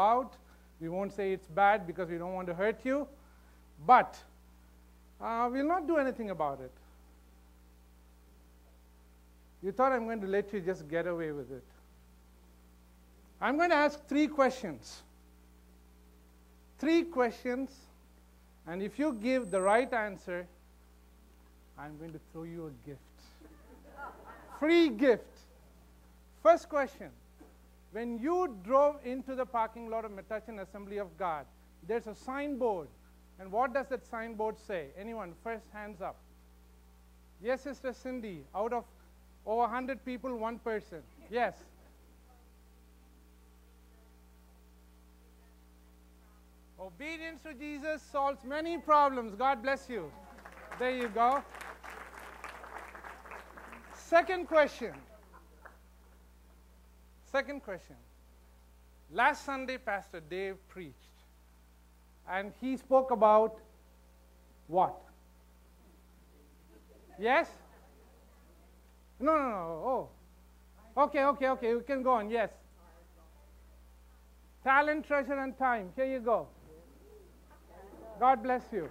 out. We won't say it's bad because we don't want to hurt you. But uh, we'll not do anything about it. You thought I'm going to let you just get away with it. I'm going to ask three questions. Three questions, and if you give the right answer, I'm going to throw you a gift. Free gift. First question When you drove into the parking lot of Metuchen Assembly of God, there's a signboard. And what does that signboard say? Anyone? First, hands up. Yes, Sister Cindy, out of over 100 people, one person. Yes. Obedience to Jesus solves many problems. God bless you. There you go. Second question. Second question. Last Sunday, Pastor Dave preached, and he spoke about what? Yes? No, no, no. Oh. Okay, okay, okay. You can go on. Yes. Talent, treasure, and time. Here you go. God bless you.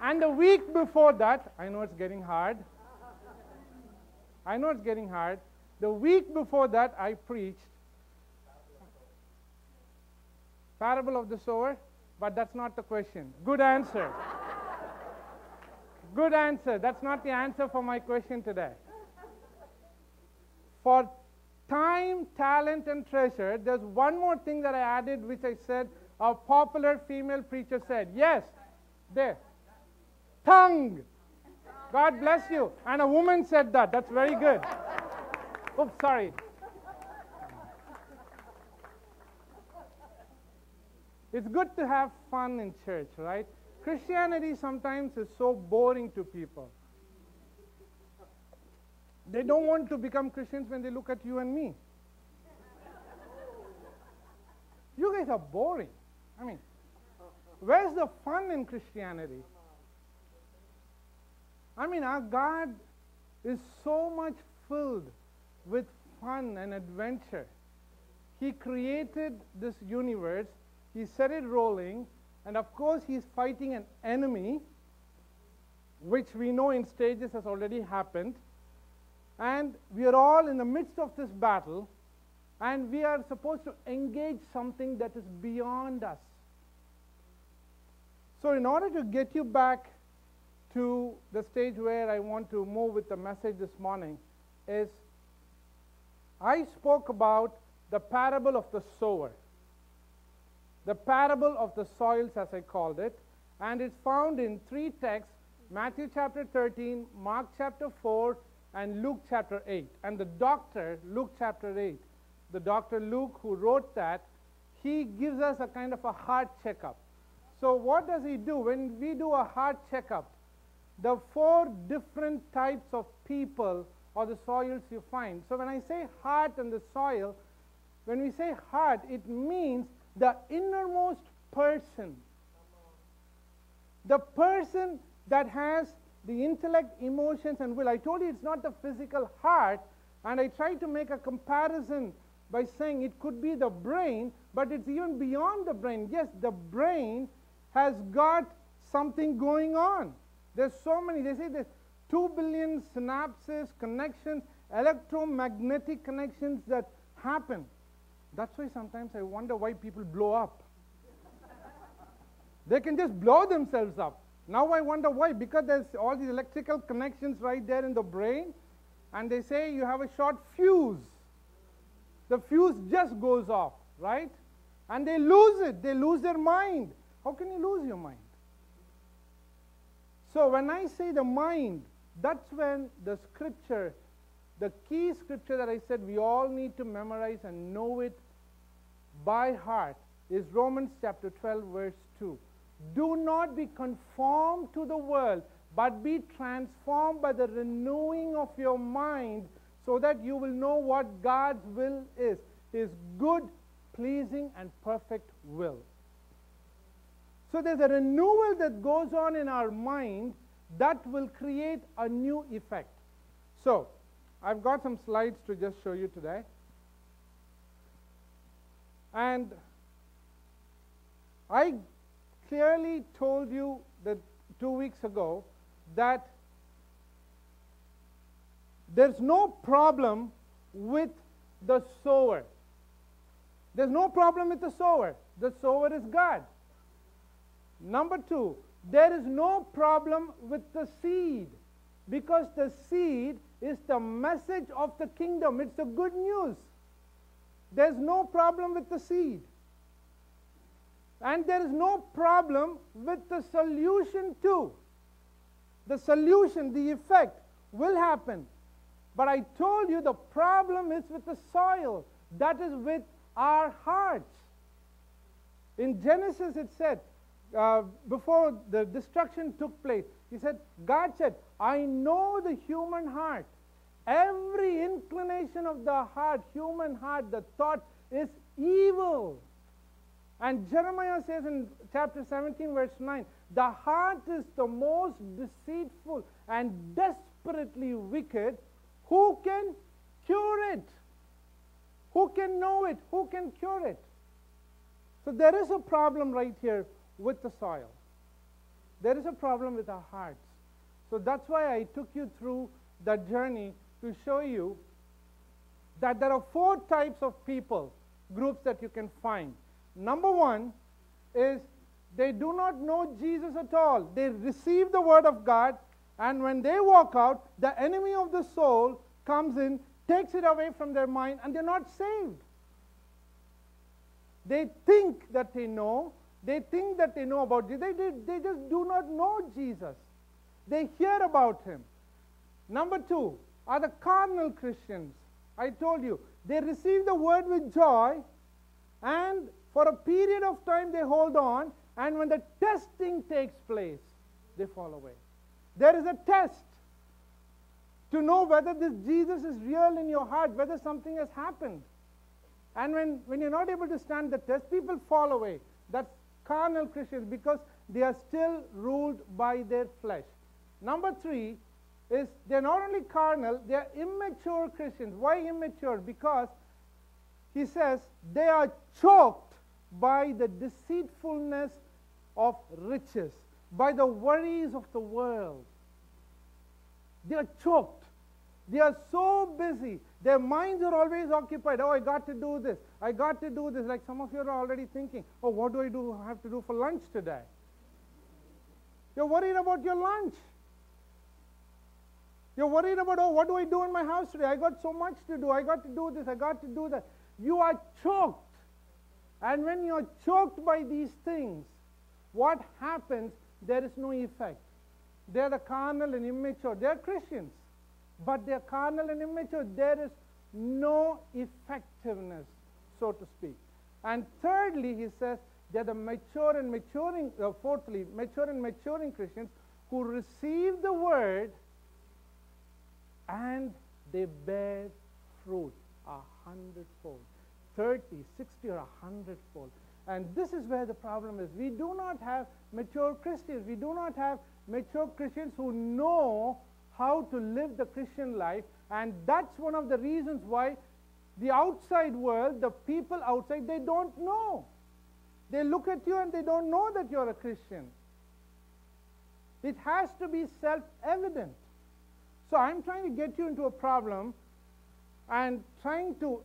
And the week before that, I know it's getting hard. I know it's getting hard. The week before that, I preached Parable of the Sower, but that's not the question. Good answer. Good answer. That's not the answer for my question today. For time, talent, and treasure, there's one more thing that I added, which I said a popular female preacher said. Yes, there. Tongue. God bless you. And a woman said that. That's very good. Oops, sorry. It's good to have fun in church, right? Christianity sometimes is so boring to people. They don't want to become Christians when they look at you and me. You guys are boring. I mean, where's the fun in Christianity? I mean, our God is so much filled with fun and adventure. He created this universe, He set it rolling, and of course, He's fighting an enemy, which we know in stages has already happened. And we are all in the midst of this battle, and we are supposed to engage something that is beyond us. So, in order to get you back to the stage where I want to move with the message this morning, is I spoke about the parable of the sower, the parable of the soils, as I called it, and it's found in three texts Matthew chapter 13, Mark chapter 4, and Luke chapter 8. And the doctor, Luke chapter 8, the doctor Luke who wrote that, he gives us a kind of a heart checkup. So, what does he do? When we do a heart checkup, the four different types of people or the soils you find. So, when I say heart and the soil, when we say heart, it means the innermost person. The person that has the intellect, emotions, and will. I told you it's not the physical heart, and I tried to make a comparison by saying it could be the brain, but it's even beyond the brain. Yes, the brain has got something going on. There's so many, they say there's 2 billion synapses, connections, electromagnetic connections that happen. That's why sometimes I wonder why people blow up. they can just blow themselves up. Now I wonder why. Because there's all these electrical connections right there in the brain, and they say you have a short fuse. The fuse just goes off, right? And they lose it. They lose their mind. How can you lose your mind? So when I say the mind, that's when the scripture, the key scripture that I said we all need to memorize and know it by heart is Romans chapter 12, verse 2. Do not be conformed to the world, but be transformed by the renewing of your mind, so that you will know what God's will is His good, pleasing, and perfect will. So there's a renewal that goes on in our mind that will create a new effect. So I've got some slides to just show you today. And I clearly told you that two weeks ago that there's no problem with the sower. There's no problem with the sower. The sower is God. Number two, there is no problem with the seed because the seed is the message of the kingdom. It's the good news. There's no problem with the seed. And there is no problem with the solution too. The solution, the effect will happen. But I told you the problem is with the soil, that is with our hearts. In Genesis, it said, uh, before the destruction took place, he said, God said, I know the human heart. Every inclination of the heart, human heart, the thought is evil. And Jeremiah says in chapter 17, verse 9, the heart is the most deceitful and desperately wicked. Who can cure it? Who can know it? Who can cure it? So there is a problem right here with the soil. There is a problem with our hearts. So that's why I took you through that journey to show you that there are four types of people, groups that you can find. Number one is they do not know Jesus at all. They receive the word of God, and when they walk out, the enemy of the soul comes in, takes it away from their mind, and they're not saved. They think that they know. They think that they know about Jesus. They, they, they just do not know Jesus. They hear about him. Number two are the carnal Christians. I told you, they receive the word with joy, and for a period of time they hold on, and when the testing takes place, they fall away. There is a test to know whether this Jesus is real in your heart, whether something has happened. And when, when you're not able to stand the test, people fall away. That's carnal Christians because they are still ruled by their flesh. Number three is they're not only carnal, they are immature Christians. Why immature? Because he says they are choked by the deceitfulness of riches, by the worries of the world. They are choked. They are so busy. Their minds are always occupied. Oh, I got to do this. I got to do this. Like some of you are already thinking, oh, what do I do have to do for lunch today? You're worried about your lunch. You're worried about, oh, what do I do in my house today? I got so much to do. I got to do this. I got to do that. You are choked. And when you're choked by these things, what happens? There is no effect. They're the carnal and immature. They're Christians, but they're carnal and immature. There is no effectiveness, so to speak. And thirdly, he says, they're the mature and maturing, uh, fourthly, mature and maturing Christians who receive the word and they bear fruit a hundredfold 30, 60, or a hundredfold. And this is where the problem is. We do not have mature Christians. We do not have mature Christians who know how to live the Christian life. And that's one of the reasons why the outside world, the people outside, they don't know. They look at you and they don't know that you're a Christian. It has to be self evident. So I'm trying to get you into a problem and trying to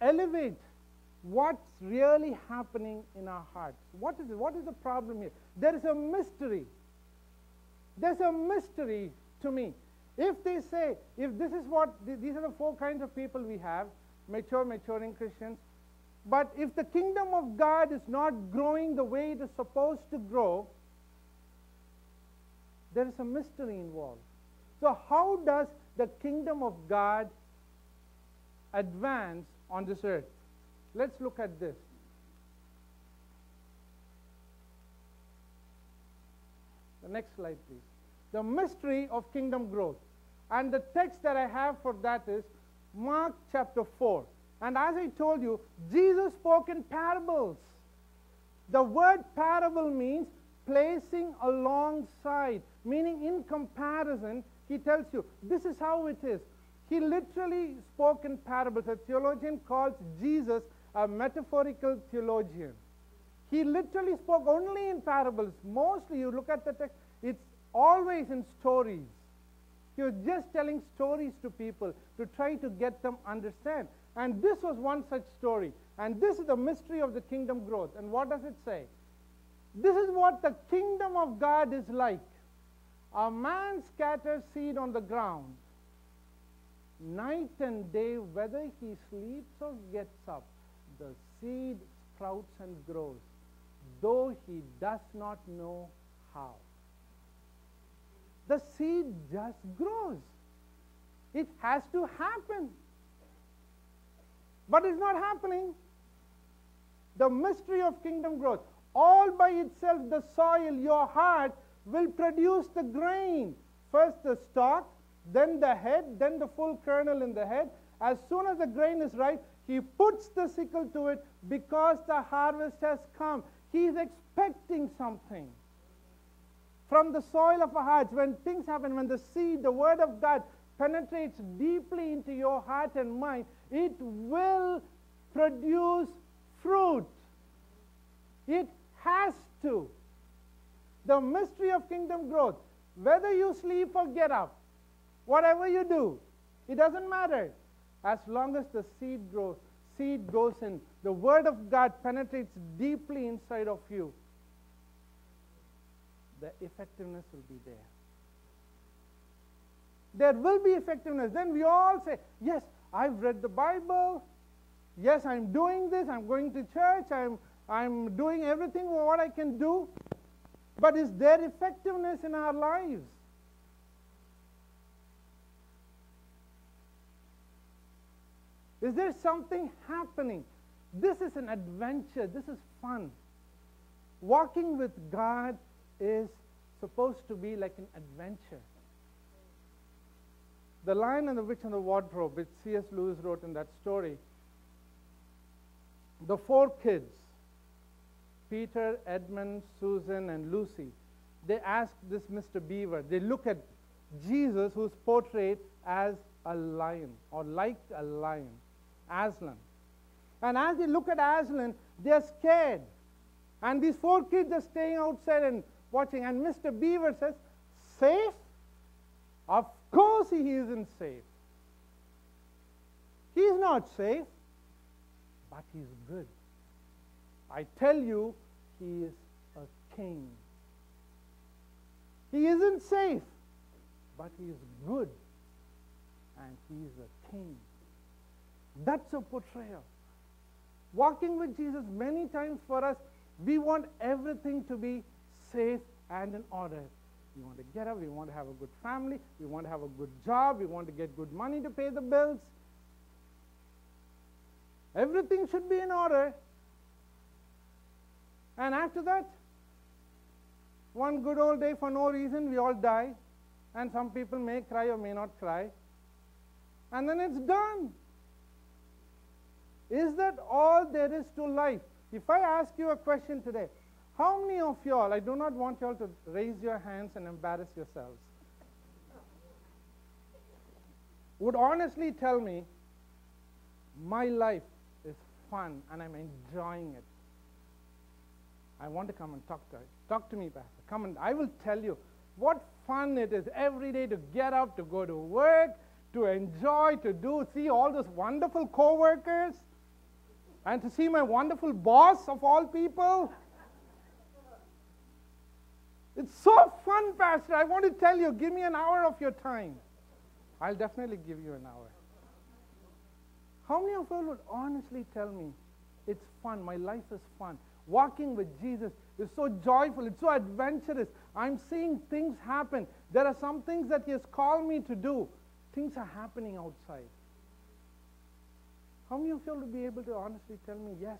elevate what's really happening in our hearts. What is? What is the problem here? There is a mystery. There's a mystery to me. If they say, if this is what, these are the four kinds of people we have mature, maturing Christians. But if the kingdom of God is not growing the way it is supposed to grow, there is a mystery involved. So, how does the kingdom of God advance on this earth? Let's look at this. The next slide, please. The mystery of kingdom growth. And the text that I have for that is Mark chapter 4. And as I told you, Jesus spoke in parables. The word parable means placing alongside, meaning in comparison, he tells you, this is how it is. He literally spoke in parables. A theologian calls Jesus a metaphorical theologian. He literally spoke only in parables. Mostly, you look at the text, it's always in stories. He was just telling stories to people to try to get them understand. And this was one such story. And this is the mystery of the kingdom growth. And what does it say? This is what the kingdom of God is like. A man scatters seed on the ground. Night and day, whether he sleeps or gets up, the seed sprouts and grows, though he does not know how. The seed just grows. It has to happen. But it's not happening. The mystery of kingdom growth. All by itself, the soil, your heart, will produce the grain. First the stalk, then the head, then the full kernel in the head. As soon as the grain is ripe, he puts the sickle to it because the harvest has come. He is expecting something. From the soil of our hearts, when things happen, when the seed, the word of God penetrates deeply into your heart and mind, it will produce fruit. It has to. The mystery of kingdom growth, whether you sleep or get up, whatever you do, it doesn't matter. As long as the seed grows, seed goes in, the word of God penetrates deeply inside of you, the effectiveness will be there. There will be effectiveness. Then we all say, Yes, I've read the Bible. Yes, I'm doing this. I'm going to church. I'm, I'm doing everything what I can do. But is there effectiveness in our lives? Is there something happening? This is an adventure. This is fun. Walking with God is supposed to be like an adventure. The Lion and the Witch and the Wardrobe, which C.S. Lewis wrote in that story, the four kids, Peter, Edmund, Susan, and Lucy, they ask this Mr. Beaver, they look at Jesus, who's portrayed as a lion or like a lion, Aslan. And as they look at Aslan, they're scared. And these four kids are staying outside and watching. And Mr. Beaver says, Safe? Of course he isn't safe. He's not safe, but he's good. I tell you, he is a king. He isn't safe, but he is good, and he is a king. That's a portrayal. Walking with Jesus, many times for us, we want everything to be safe and in order. We want to get up, we want to have a good family, we want to have a good job, we want to get good money to pay the bills. Everything should be in order. And after that, one good old day for no reason, we all die. And some people may cry or may not cry. And then it's done. Is that all there is to life? If I ask you a question today, how many of y'all, I do not want y'all to raise your hands and embarrass yourselves, would honestly tell me, my life is fun and I'm enjoying it. I want to come and talk to you. Talk to me, Pastor. Come and I will tell you what fun it is every day to get up, to go to work, to enjoy, to do, see all those wonderful co-workers, and to see my wonderful boss of all people. It's so fun, Pastor. I want to tell you, give me an hour of your time. I'll definitely give you an hour. How many of you would honestly tell me it's fun? My life is fun. Walking with Jesus is so joyful, it's so adventurous. I'm seeing things happen. There are some things that He has called me to do. Things are happening outside. How many of you will be able to honestly tell me yes?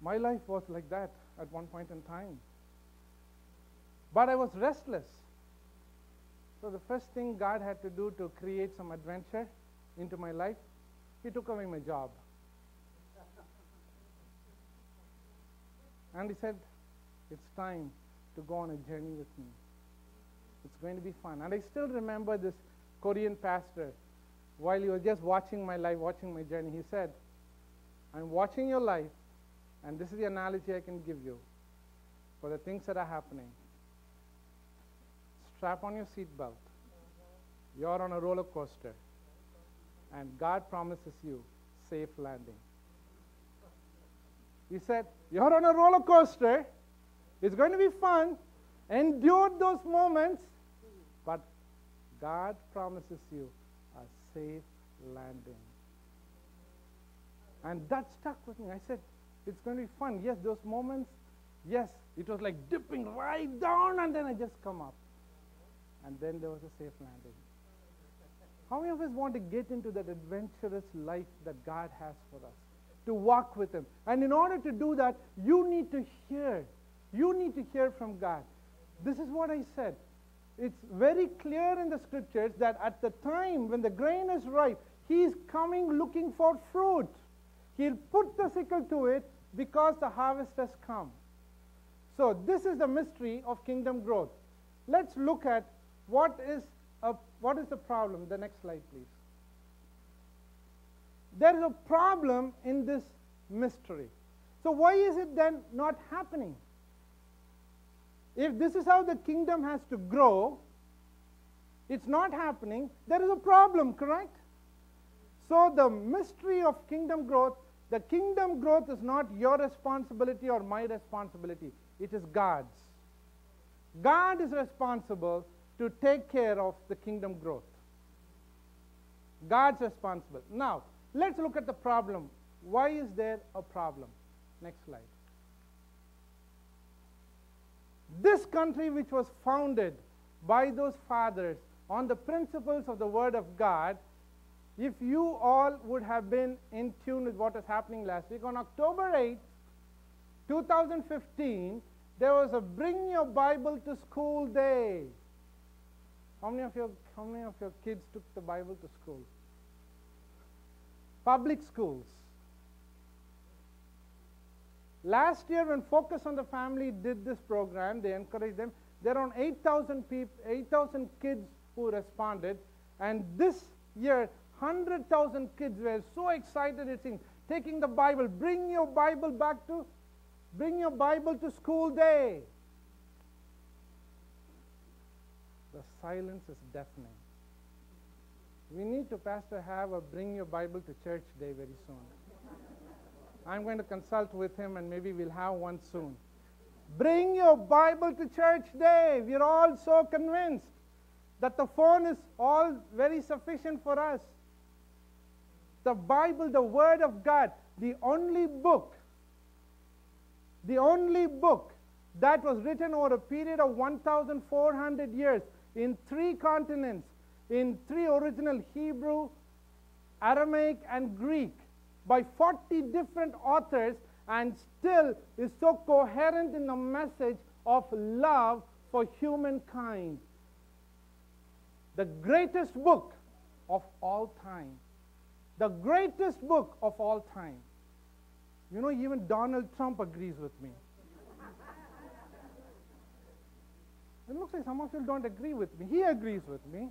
My life was like that at one point in time. But I was restless. So the first thing God had to do to create some adventure into my life, He took away my job. And He said, It's time to go on a journey with me. It's going to be fun. And I still remember this Korean pastor while he was just watching my life, watching my journey, he said, I'm watching your life, and this is the analogy I can give you for the things that are happening. Strap on your seatbelt. You're on a roller coaster, and God promises you safe landing. He said, You're on a roller coaster. It's going to be fun. Endure those moments, but God promises you a safe landing. And that stuck with me. I said, It's going to be fun. Yes, those moments, yes, it was like dipping right down, and then I just come up. And then there was a safe landing. How many of us want to get into that adventurous life that God has for us? To walk with Him. And in order to do that, you need to hear. You need to hear from God. This is what I said. It's very clear in the scriptures that at the time when the grain is ripe, He is coming looking for fruit. He'll put the sickle to it because the harvest has come. So, this is the mystery of kingdom growth. Let's look at what is, a, what is the problem. The next slide, please. There is a problem in this mystery. So, why is it then not happening? If this is how the kingdom has to grow, it's not happening, there is a problem, correct? So, the mystery of kingdom growth, the kingdom growth is not your responsibility or my responsibility, it is God's. God is responsible to take care of the kingdom growth. God's responsible. Now, let's look at the problem. Why is there a problem? Next slide. This country, which was founded by those fathers on the principles of the Word of God, if you all would have been in tune with what was happening last week, on October 8, 2015, there was a Bring Your Bible to School Day. How many of your, how many of your kids took the Bible to school? Public schools. Last year, when Focus on the Family did this program, they encouraged them. There are 8,000 people, 8,000 kids who responded, and this year, 100,000 kids were so excited. It seems taking the Bible. Bring your Bible back to, bring your Bible to school day. The silence is deafening. We need to, Pastor, have a bring your Bible to church day very soon. I'm going to consult with him and maybe we'll have one soon. Bring your Bible to church day. We're all so convinced that the phone is all very sufficient for us. The Bible, the Word of God, the only book, the only book that was written over a period of 1,400 years in three continents, in three original Hebrew, Aramaic, and Greek by 40 different authors and still is so coherent in the message of love for humankind. The greatest book of all time. The greatest book of all time. You know, even Donald Trump agrees with me. it looks like some of you don't agree with me. He agrees with me.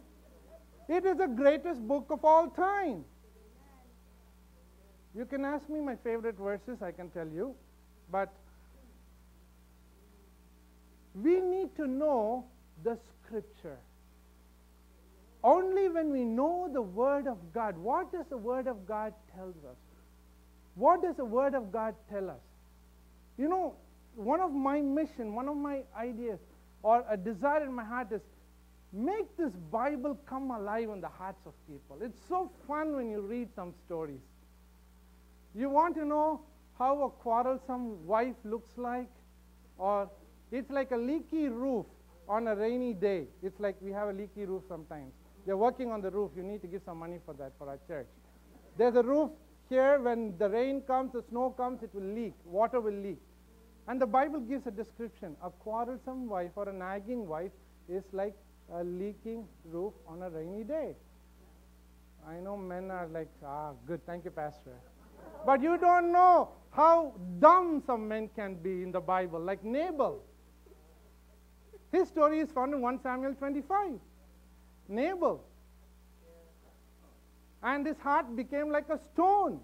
It is the greatest book of all time. You can ask me my favorite verses, I can tell you, but we need to know the scripture. Only when we know the Word of God, what does the Word of God tell us? What does the Word of God tell us? You know, one of my mission, one of my ideas, or a desire in my heart is make this Bible come alive in the hearts of people. It's so fun when you read some stories. You want to know how a quarrelsome wife looks like? Or it's like a leaky roof on a rainy day. It's like we have a leaky roof sometimes. They're working on the roof. You need to give some money for that for our church. There's a roof here. When the rain comes, the snow comes, it will leak. Water will leak. And the Bible gives a description. A quarrelsome wife or a nagging wife is like a leaking roof on a rainy day. I know men are like, ah, good, thank you, Pastor. But you don't know how dumb some men can be in the Bible, like Nabal. His story is found in 1 Samuel 25. Nabal. and his heart became like a stone.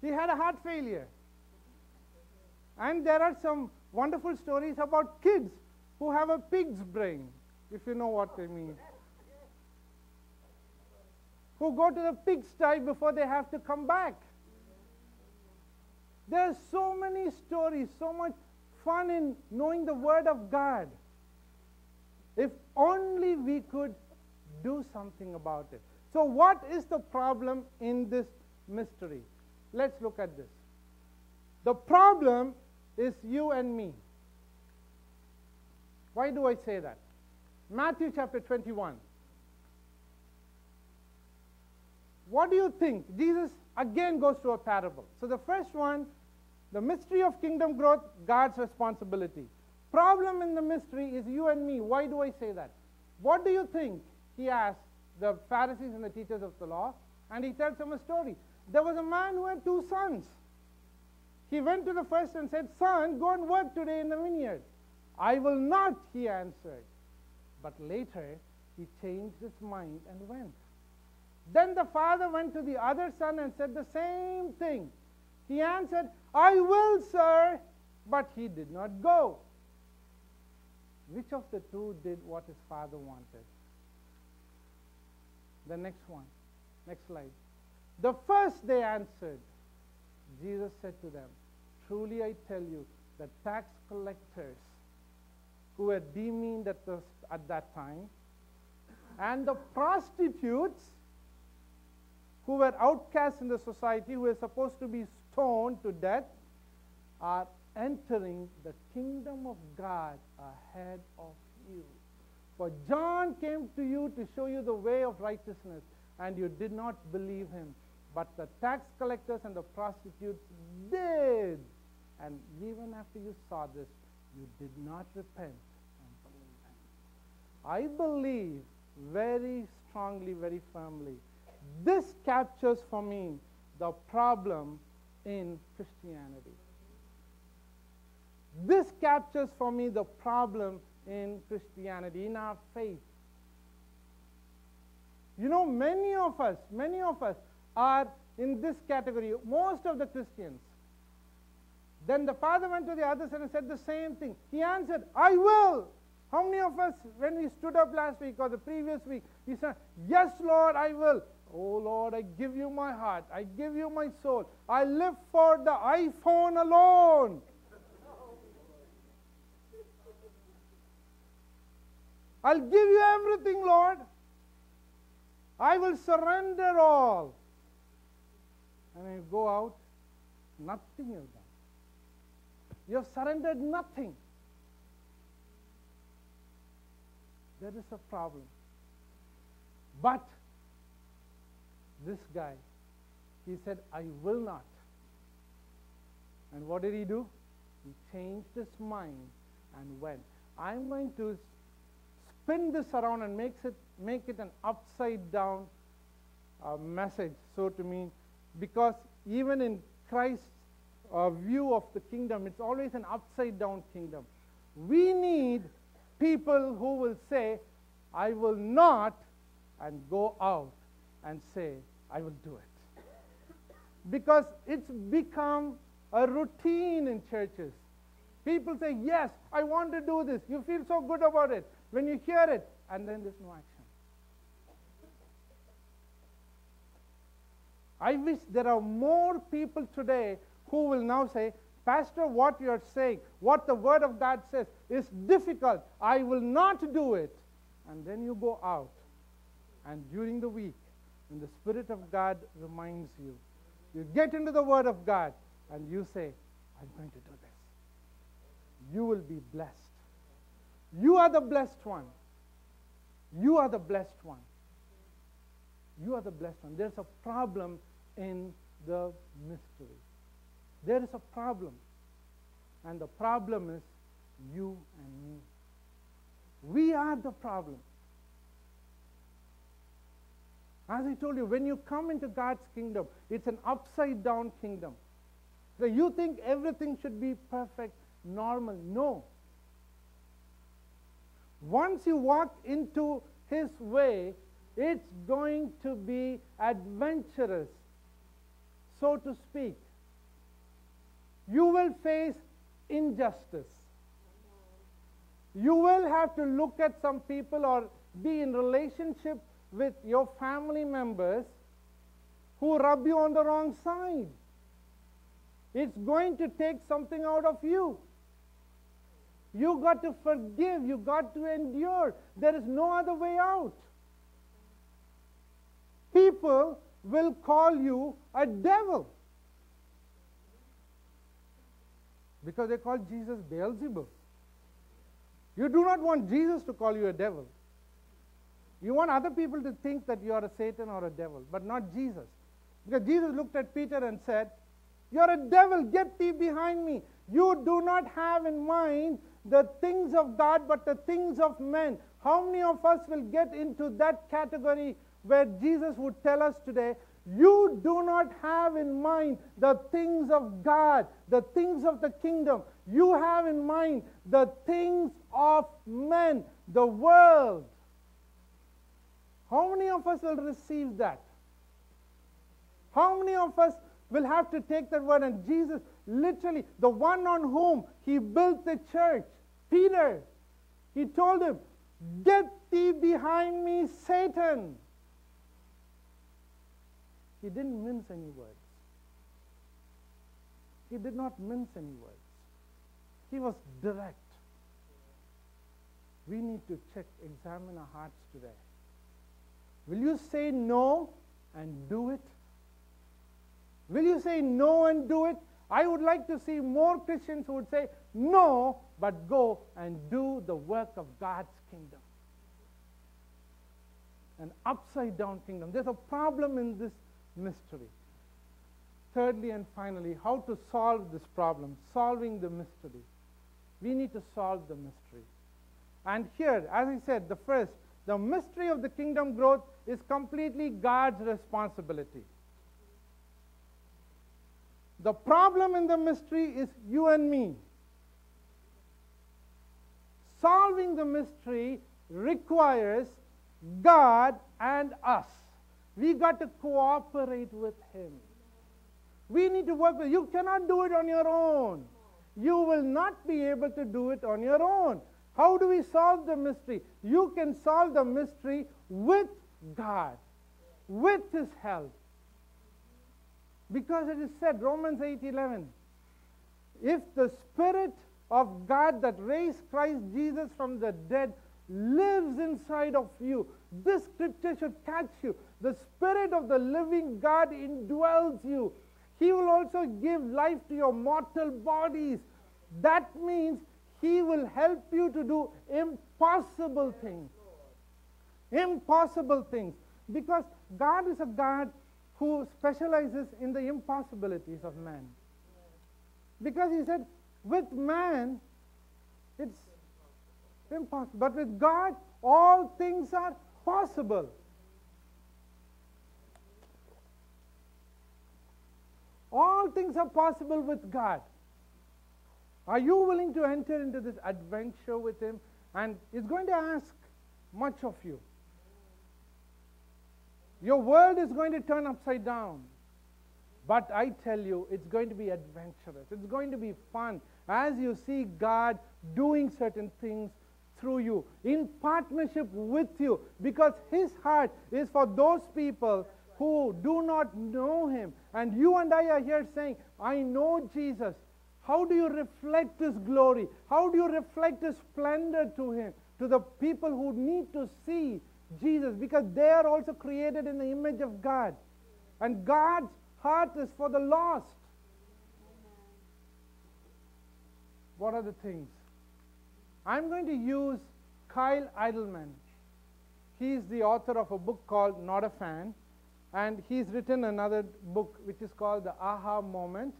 He had a heart failure. And there are some wonderful stories about kids who have a pig's brain, if you know what I mean. Who go to the pigsty before they have to come back. There are so many stories, so much fun in knowing the Word of God. If only we could do something about it. So, what is the problem in this mystery? Let's look at this. The problem is you and me. Why do I say that? Matthew chapter 21. What do you think? Jesus again goes to a parable. So the first one, the mystery of kingdom growth, God's responsibility. Problem in the mystery is you and me. Why do I say that? What do you think? He asked the Pharisees and the teachers of the law, and he tells them a story. There was a man who had two sons. He went to the first and said, Son, go and work today in the vineyard. I will not, he answered. But later, he changed his mind and went. Then the father went to the other son and said the same thing. He answered, I will, sir, but he did not go. Which of the two did what his father wanted? The next one. Next slide. The first they answered. Jesus said to them, Truly I tell you, the tax collectors who were demeaned at, the, at that time, and the prostitutes who were outcasts in the society, who were supposed to be stoned to death, are entering the kingdom of God ahead of you. For John came to you to show you the way of righteousness, and you did not believe him. But the tax collectors and the prostitutes did. And even after you saw this, you did not repent. I believe very strongly, very firmly, this captures for me the problem in Christianity. This captures for me the problem in Christianity, in our faith. You know, many of us, many of us are in this category, most of the Christians. Then the father went to the other son and said the same thing. He answered, I will. How many of us, when we stood up last week or the previous week, we said, Yes, Lord, I will. Oh, Lord, I give you my heart. I give you my soul. I live for the iPhone alone. I'll give you everything, Lord. I will surrender all. And you go out, nothing is done. You have surrendered nothing. There is a problem. But this guy, he said, I will not. And what did he do? He changed his mind and went. I'm going to spin this around and makes it, make it an upside down uh, message, so to me, because even in Christ's uh, view of the kingdom, it's always an upside down kingdom. We need people who will say, I will not, and go out and say, I will do it. Because it's become a routine in churches. People say, Yes, I want to do this. You feel so good about it when you hear it, and then there's no action. I wish there are more people today who will now say, Pastor, what you're saying, what the Word of God says, is difficult. I will not do it. And then you go out, and during the week, when the Spirit of God reminds you, you get into the Word of God, and you say, I'm going to do this. You will be blessed. You are the blessed one. You are the blessed one. You are the blessed one. There's a problem in the mystery. There is a problem. And the problem is you and me. We are the problem. As I told you, when you come into God's kingdom, it's an upside down kingdom. So you think everything should be perfect, normal. No. Once you walk into His way, It's going to be adventurous, so to speak. You will face injustice. You will have to look at some people or be in relationship with your family members who rub you on the wrong side. It's going to take something out of you. You got to forgive, you got to endure. There is no other way out. People will call you a devil because they call Jesus Beelzebub. You do not want Jesus to call you a devil. You want other people to think that you are a Satan or a devil, but not Jesus. Because Jesus looked at Peter and said, You're a devil, get thee behind me. You do not have in mind the things of God, but the things of men. How many of us will get into that category where Jesus would tell us today, you do not have in mind the things of God, the things of the kingdom. You have in mind the things of men, the world. How many of us will receive that? How many of us will have to take that word? And Jesus, literally, the one on whom he built the church, Peter, he told him, Get thee behind me, Satan. He didn't mince any words. He did not mince any words. He was direct. We need to check, examine our hearts today. Will you say no and do it? Will you say no and do it? I would like to see more Christians who would say no, but go and do the work of God's kingdom. An upside down kingdom. There's a problem in this mystery. Thirdly and finally, how to solve this problem, solving the mystery. We need to solve the mystery. And here, as I said, the first, the mystery of the kingdom growth is completely God's responsibility. The problem in the mystery is you and me. Solving the mystery requires God and us. We got to cooperate with Him. We need to work with You cannot do it on your own. You will not be able to do it on your own. How do we solve the mystery? You can solve the mystery with God, with His help. Because it is said, Romans 8:11, if the Spirit of God that raised Christ Jesus from the dead lives inside of you, this scripture should catch you. The Spirit of the living God indwells you. He will also give life to your mortal bodies. That means He will help you to do impossible things. Impossible things. Because God is a God who specializes in the impossibilities of man. Because He said, with man, it's impossible. But with God, all things are possible. All things are possible with God. Are you willing to enter into this adventure with Him? And He's going to ask much of you. Your world is going to turn upside down. But I tell you, it's going to be adventurous. It's going to be fun as you see God doing certain things through you, in partnership with you, because His heart is for those people who do not know Him. And you and I are here saying, I know Jesus. How do you reflect His glory? How do you reflect His splendor to Him, to the people who need to see Jesus? Because they are also created in the image of God. And God's heart is for the lost. What are the things? I'm going to use Kyle Idleman. He's the author of a book called Not a Fan, and he's written another book which is called The Aha Moment.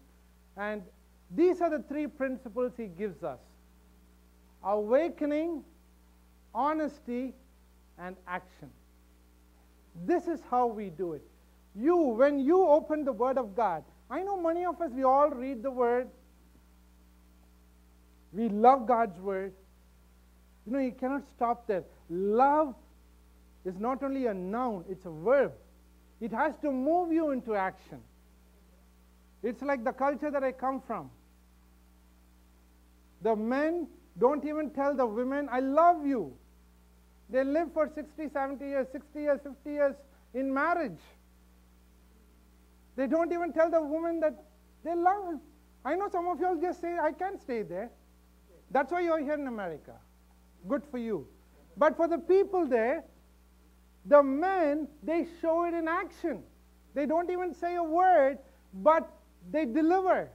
And these are the three principles he gives us awakening, honesty, and action. This is how we do it. You, when you open the Word of God, I know many of us, we all read the Word. We love God's Word. You know, you cannot stop there. Love is not only a noun, it's a verb. It has to move you into action. It's like the culture that I come from. The men don't even tell the women, I love you. They live for 60, 70 years, 60 years, 50 years in marriage. They don't even tell the woman that they love him. I know some of you all just say, I can't stay there. That's why you're here in America. Good for you. But for the people there, the men, they show it in action. They don't even say a word, but they deliver.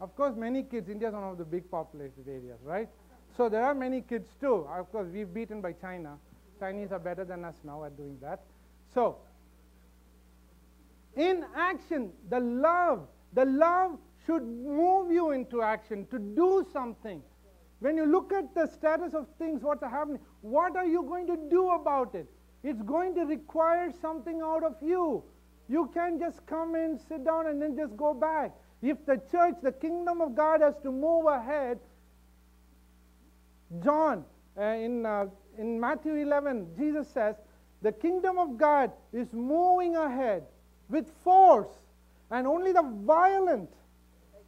Of course, many kids, India is one of the big populated areas, right? So there are many kids too. Of course, we've beaten by China. Chinese are better than us now at doing that. So, in action, the love, the love should move you into action to do something. When you look at the status of things, what's happening, what are you going to do about it? It's going to require something out of you. You can't just come in, sit down, and then just go back. If the church, the kingdom of God has to move ahead, John, uh, in, uh, in Matthew 11, Jesus says, the kingdom of God is moving ahead with force, and only the violent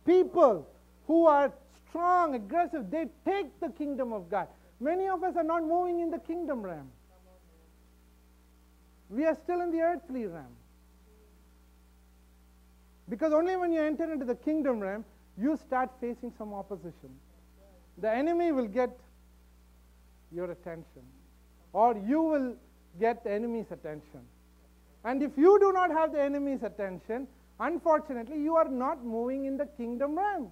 people who are strong, aggressive, they take the kingdom of God. Many of us are not moving in the kingdom realm. We are still in the earthly realm. Because only when you enter into the kingdom realm, you start facing some opposition. The enemy will get your attention, or you will get the enemy's attention. And if you do not have the enemy's attention, unfortunately, you are not moving in the kingdom realm.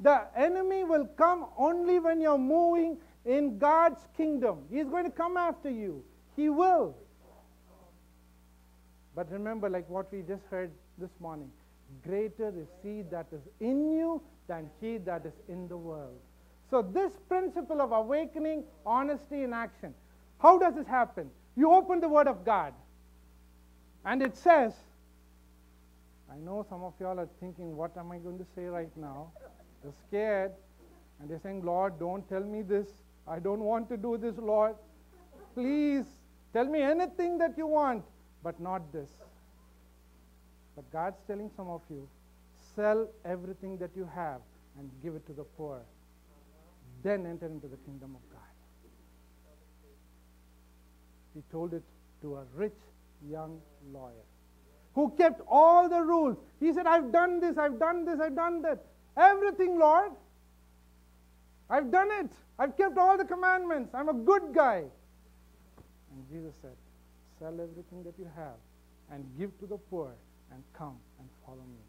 The enemy will come only when you're moving in God's kingdom. He's going to come after you. He will. But remember, like what we just heard this morning, greater is he that is in you than he that is in the world. So, this principle of awakening, honesty in action, how does this happen? You open the Word of God, and it says, I know some of y'all are thinking, what am I going to say right now? They're scared, and they're saying, Lord, don't tell me this. I don't want to do this, Lord. Please tell me anything that you want, but not this. But God's telling some of you, sell everything that you have and give it to the poor. Then enter into the kingdom of God. He told it to a rich young lawyer who kept all the rules. He said, I've done this, I've done this, I've done that. Everything, Lord. I've done it. I've kept all the commandments. I'm a good guy. And Jesus said, Sell everything that you have and give to the poor and come and follow me.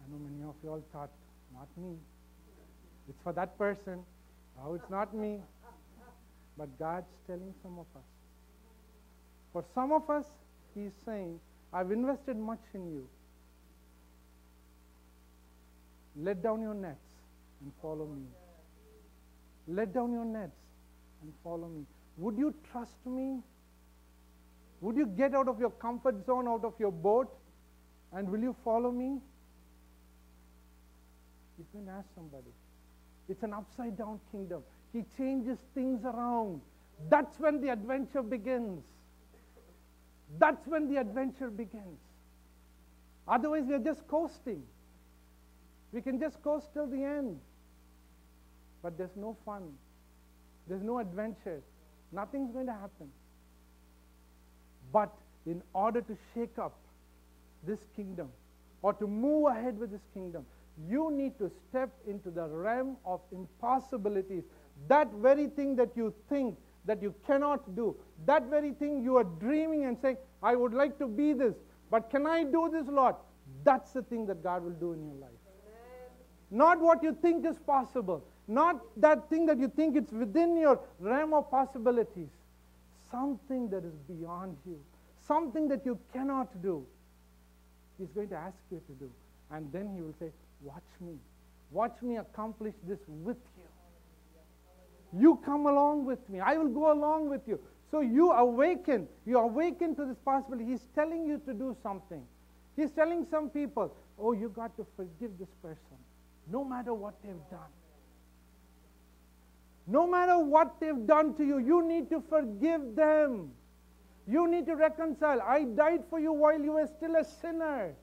I know many of you all thought, Not me. It's for that person. Oh, it's not me. But God's telling some of us. For some of us, He's saying, I've invested much in you. Let down your nets and follow me. Let down your nets and follow me. Would you trust me? Would you get out of your comfort zone, out of your boat, and will you follow me? You can ask somebody. It's an upside down kingdom. He changes things around. That's when the adventure begins. That's when the adventure begins. Otherwise, we are just coasting. We can just coast till the end. But there's no fun. There's no adventure. Nothing's going to happen. But in order to shake up this kingdom or to move ahead with this kingdom, you need to step into the realm of impossibilities. That very thing that you think that you cannot do, that very thing you are dreaming and saying, I would like to be this, but can I do this, Lord? That's the thing that God will do in your life. Not what you think is possible, not that thing that you think it's within your realm of possibilities. Something that is beyond you, something that you cannot do. He's going to ask you to do. And then he will say, Watch me. Watch me accomplish this with you. You come along with me. I will go along with you. So you awaken. You awaken to this possibility. He's telling you to do something. He's telling some people, oh, you got to forgive this person, no matter what they've done. No matter what they've done to you, you need to forgive them. You need to reconcile. I died for you while you were still a sinner.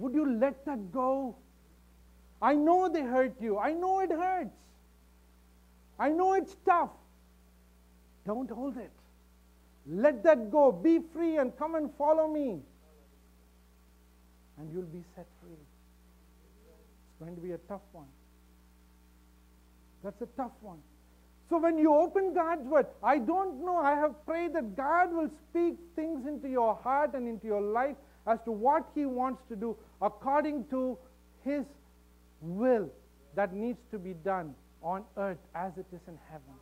Would you let that go? I know they hurt you. I know it hurts. I know it's tough. Don't hold it. Let that go. Be free and come and follow me. And you'll be set free. It's going to be a tough one. That's a tough one. So when you open God's word, I don't know, I have prayed that God will speak things into your heart and into your life as to what He wants to do according to His will that needs to be done on earth as it is in heaven.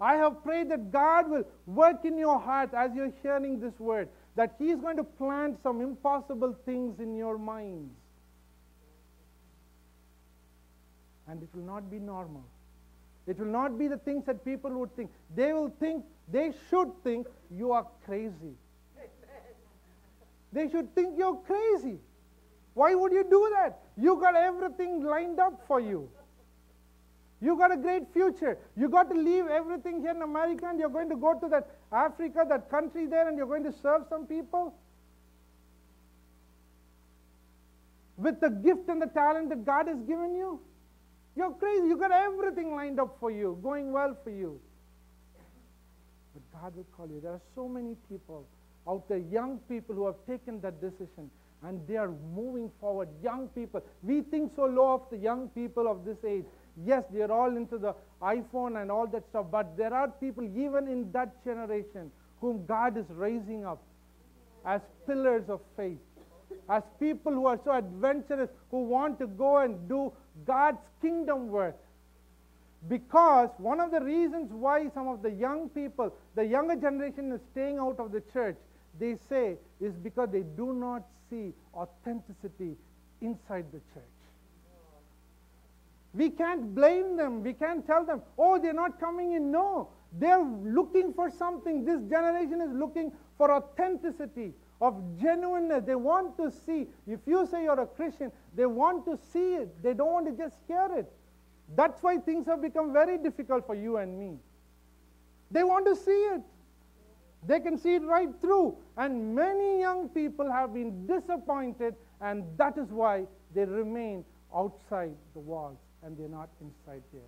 I have prayed that God will work in your heart as you're hearing this word, that He is going to plant some impossible things in your minds. And it will not be normal. It will not be the things that people would think. They will think, they should think you are crazy. They should think you're crazy. Why would you do that? You got everything lined up for you. You got a great future. You got to leave everything here in America and you're going to go to that Africa, that country there, and you're going to serve some people. With the gift and the talent that God has given you. You're crazy. You got everything lined up for you, going well for you. But God will call you. There are so many people out there, young people who have taken that decision and they are moving forward. Young people. We think so low of the young people of this age. Yes, they're all into the iPhone and all that stuff, but there are people even in that generation whom God is raising up as pillars of faith, as people who are so adventurous, who want to go and do God's kingdom work. Because one of the reasons why some of the young people, the younger generation is staying out of the church, they say, is because they do not see authenticity inside the church. We can't blame them. We can't tell them, oh, they're not coming in. No, they're looking for something. This generation is looking for authenticity, of genuineness. They want to see. If you say you're a Christian, they want to see it. They don't want to just hear it. That's why things have become very difficult for you and me. They want to see it. They can see it right through. And many young people have been disappointed, and that is why they remain outside the walls and they're not inside here.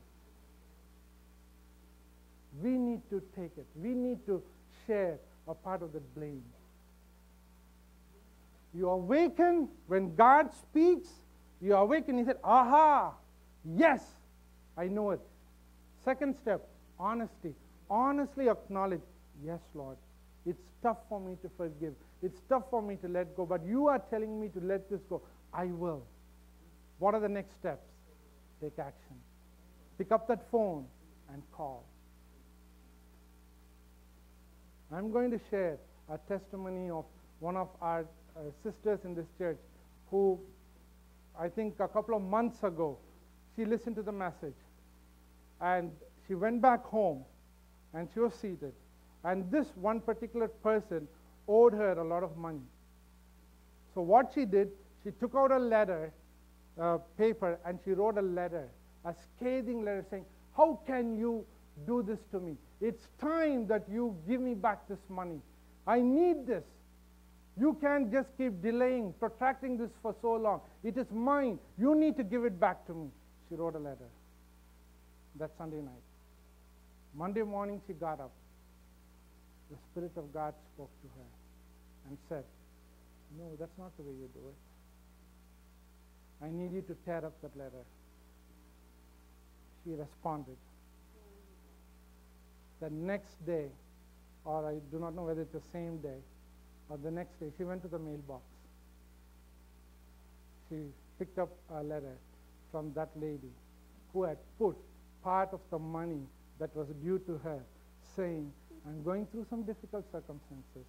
We need to take it. We need to share a part of the blame. You awaken when God speaks. You awaken. He said, Aha, yes, I know it. Second step, honesty. Honestly acknowledge, yes, Lord, it's tough for me to forgive. It's tough for me to let go, but you are telling me to let this go. I will. What are the next steps? Take action. Pick up that phone and call. I'm going to share a testimony of one of our uh, sisters in this church who, I think a couple of months ago, she listened to the message and she went back home and she was seated. And this one particular person owed her a lot of money. So, what she did, she took out a letter uh, paper and she wrote a letter, a scathing letter saying, How can you do this to me? It's time that you give me back this money. I need this. You can't just keep delaying, protracting this for so long. It is mine. You need to give it back to me. She wrote a letter. That Sunday night. Monday morning, she got up. The Spirit of God spoke to her and said, No, that's not the way you do it. I need you to tear up that letter. She responded. The next day, or I do not know whether it's the same day, or the next day, she went to the mailbox. She picked up a letter from that lady who had put part of the money that was due to her, saying, I'm going through some difficult circumstances,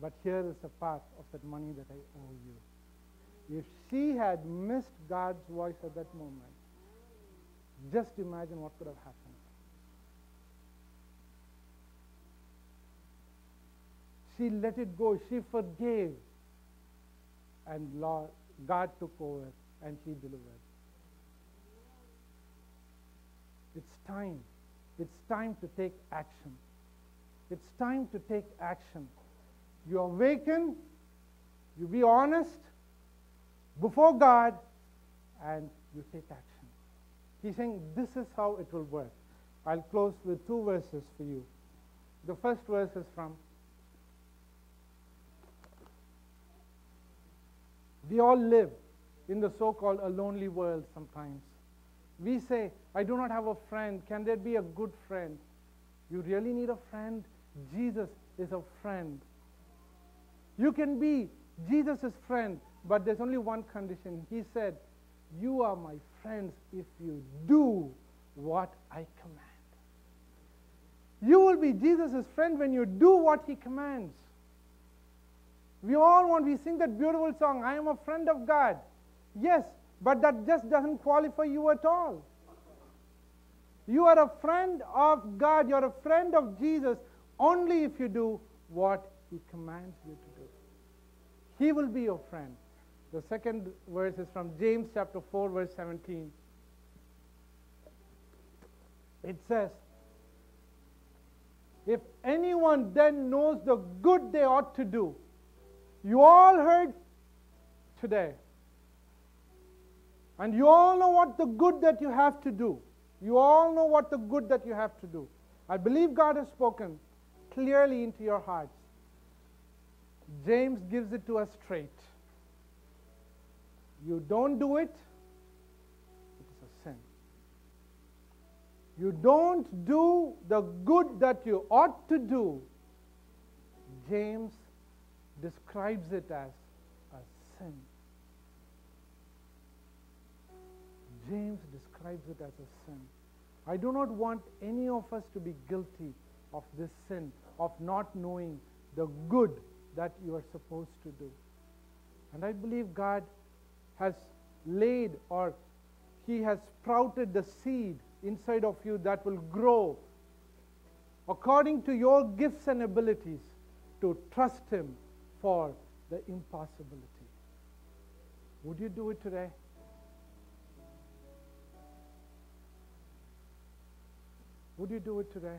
but here is a part of that money that I owe you. If she had missed God's voice at that moment, just imagine what could have happened. She let it go. She forgave. And Lord, God took over and she delivered. It's time. It's time to take action. It's time to take action. You awaken, you be honest before God, and you take action. He's saying this is how it will work. I'll close with two verses for you. The first verse is from We all live in the so called a lonely world sometimes. We say, I do not have a friend. Can there be a good friend? You really need a friend? Jesus is a friend. You can be Jesus' friend, but there's only one condition. He said, You are my friends if you do what I command. You will be Jesus' friend when you do what he commands. We all want, we sing that beautiful song, I am a friend of God. Yes, but that just doesn't qualify you at all. You are a friend of God, you're a friend of Jesus only if you do what He commands you to do. He will be your friend. The second verse is from James chapter 4, verse 17. It says, If anyone then knows the good they ought to do, you all heard today. And you all know what the good that you have to do. You all know what the good that you have to do. I believe God has spoken clearly into your hearts. James gives it to us straight. You don't do it, it is a sin. You don't do the good that you ought to do. James describes it as a sin. James describes it as a sin. I do not want any of us to be guilty of this sin, of not knowing the good that you are supposed to do. And I believe God has laid or He has sprouted the seed inside of you that will grow according to your gifts and abilities to trust Him for the impossibility. Would you do it today? Would you do it today?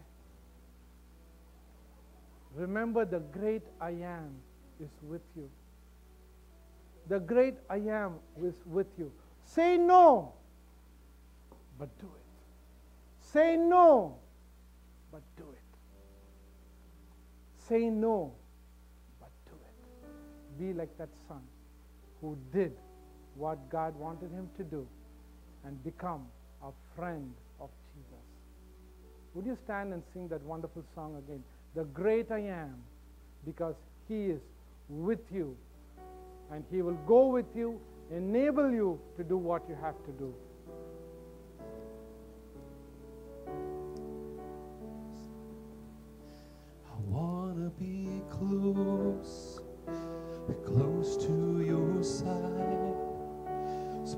Remember, the great I am is with you. The great I am is with you. Say no, but do it. Say no, but do it. Say no, but do it. Be like that son who did what God wanted him to do and become a friend. Would you stand and sing that wonderful song again? The great I am, because He is with you and He will go with you, enable you to do what you have to do. I want to be close, close to your side. So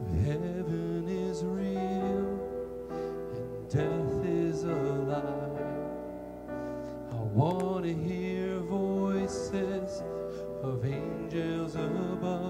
of angels above.